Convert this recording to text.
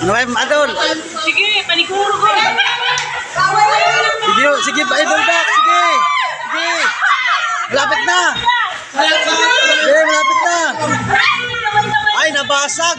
Ano ba, Adol? Sige, panikuro ko. Sige, sige, Idol back. Sige. Sige. Malapit na. Sige, malapit na. Ay, nabasag.